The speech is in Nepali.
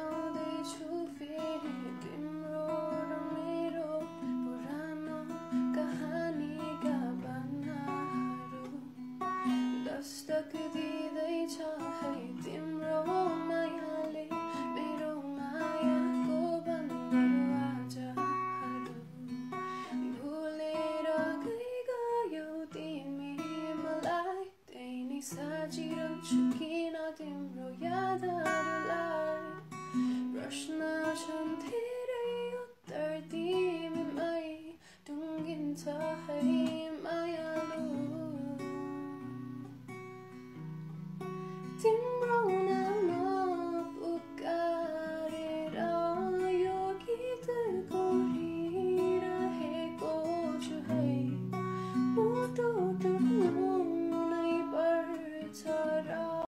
फेरि तिम्रो र मेरो पुरानो कहानीका पानाहरू दस्तक दिँदैछ है तिम्रो मायाले मेरो मायाको बन्यो आजहरू भुलेर गइ गयो तिमी मलाई त्यही नै साजिरहन्छु किन तिमी 전태를 어떨 띠면 마이 동긴 사이